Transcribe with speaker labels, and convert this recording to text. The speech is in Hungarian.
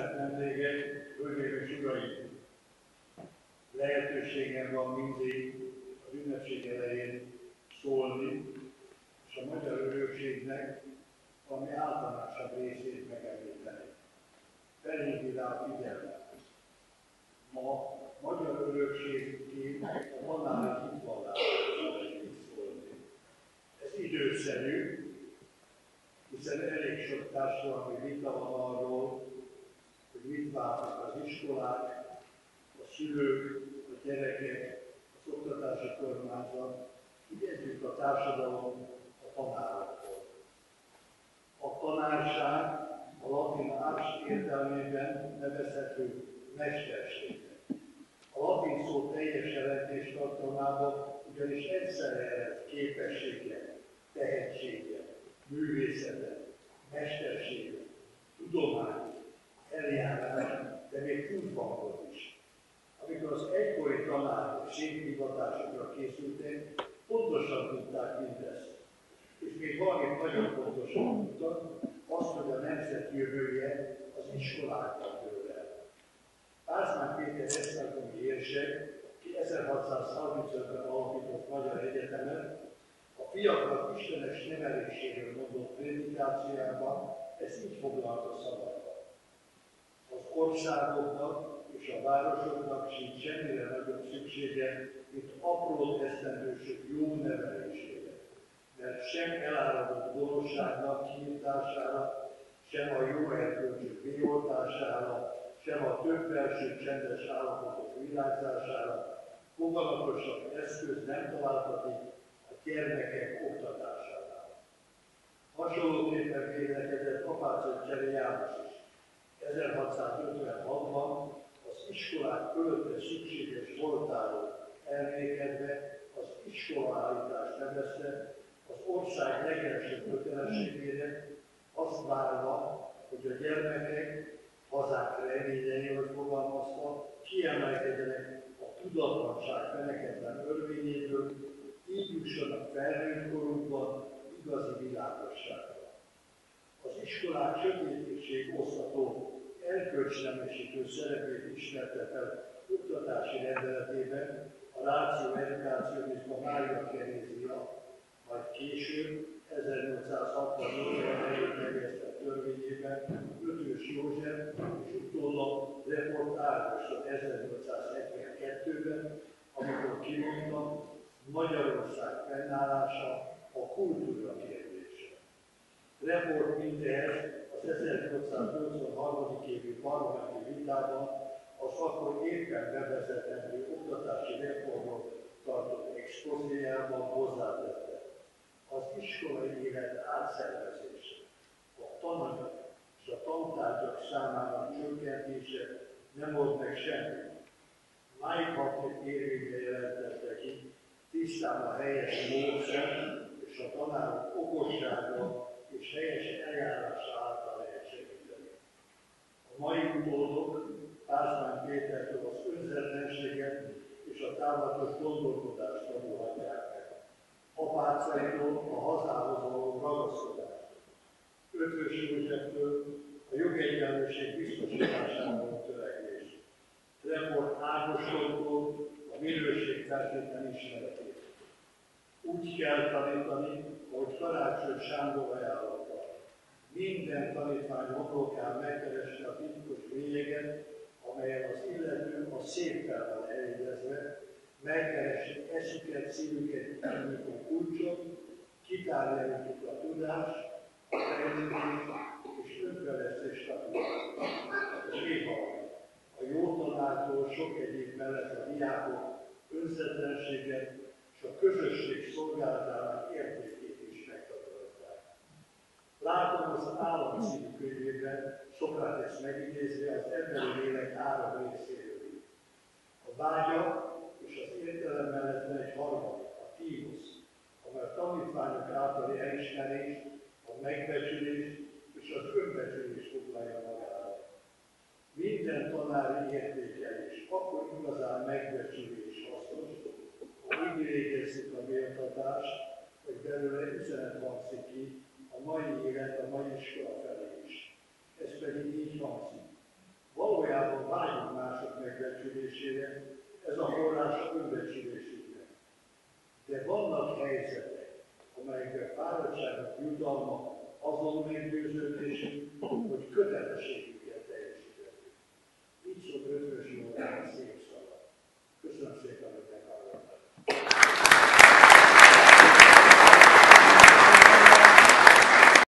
Speaker 1: Vendégek, hölgyeim és! Lehetőségem van mindig az ünnepség elején szólni, és a magyar örökségnek ami általánosabb részét megemlíteni. Felhívni rá a figyelmet. Ma magyar örökségként a tanári hitvallásról szólni. Ez időszerű, hiszen elég sok társadalmi vita van arról, várnak az iskolák, a szülők, a gyerekek, az oktatási kormányzat, együtt a társadalom, a tanároktól. A tanárság a latin ars értelmében nevezhető mesterségnek. A latin szó teljes jelentés tartalmában ugyanis egyszerre ered képessége, tehetsége, művészete, mestersége, tudomány, eljárás, de még tudvangod is. Amikor az egykori tanárok séthivatásokra készültek, pontosan tudták mindezt. És még valamit nagyon pontosan tudtak, azt, hogy a nemzet jövője az iskolákban dől el. Pázmán Péter Esztergomi érsek, ki 1635-ben alapított Magyar Egyetemet, a fiatalok istenes neveléséről mondott prédikációjában ezt így foglalta szabadba. Országoknak és a városoknak sincs semmire nagyobb szüksége, mint apró esztendősök jó nevelésére. Mert sem eláradott gonoszságnak kiítására, sem a jó erkölcsök véoltására, sem a több felső csendes állapotok virágzására fogalmatosabb eszköz nem találhatik, gyermekek oktatásánál. Hasonlóképpen vélekedett Apácot Cseri János is. 1656-ban az iskolák fölötte szükséges voltáról elmékedve az iskolaállítást nevezte az ország legelső kötelességére, azt várva, hogy a gyermekek hazák reményeiről fogalmazva kiemelkedjenek a tudatlanság feneketlen örvényéből, így jussanak felnőtt korukban igazi világosságra. Az iskolák sötétség osztató erkölcsnemesítő szerepét ismerte fel oktatási rendeletében a Ráció Edukációizma Mária Kerézia, majd később 1868-ban előterjesztett törvényében Ötös József és utólag Report Ágoston 1872-ben, amikor kimondta, Magyarország fennállása a kultúra. Report mindehez az 1883. évi parlamenti vitában az akkor éppen bevezetendő oktatási reformról tartott expozéjában hozzátette. Az iskolai élet átszervezése, a tananyag és a tantárgyak számának csökkentése nem volt meg semmi. Májkapni érvényre jelentette ki, tisztán a helyes módszer és a tanárok okossága és helyes eljárása által lehet segíteni. A mai utódok Pázmány Pétertől az önzetlenséget és a támados gondolkodást tanulhatják meg. Apácaitól a hazához való ragaszkodást. Ötvös Józseftől a jogegyenlőség biztosítására törekvés. Report Ágostól a minőség feltétlen ismeretét. Úgy kell tanítani, ahogy Karácsony Sándor ajánlotta. Minden tanítvány homlokán megkeresse a titkos lényeget, amelyen az illető a széppel van elégezve, megkeresi eszüket, szívüket, a kulcsot, kitárja a tudás, a fejlődés és önfejlesztés statuát. És néha a jó tanártól sok egyéb mellett a diákok önzetlenséget, és a közösség szolgálatának értékét is megtakarozták. Látom az állam című könyvében Sokrates megidézve az emberi lélek három részéről. A vágya és az értelem mellett van egy harmadik, a tímusz, amely a tanítványok általi elismerés, a megbecsülés és az önbecsülés foglalja magára. Minden tanári értékelés akkor igazán megbecsülés hasznos, úgy végezzük a méltatást, hogy belőle üzenet hangzik ki a mai élet, a mai iskola felé is. Ez pedig így hangzik. Valójában vágyunk mások megbecsülésére, ez a forrás önbecsülésünknek. De vannak helyzetek, amelyekben fáradtságok, jutalma, azon meggyőződésünk, hogy kötelesség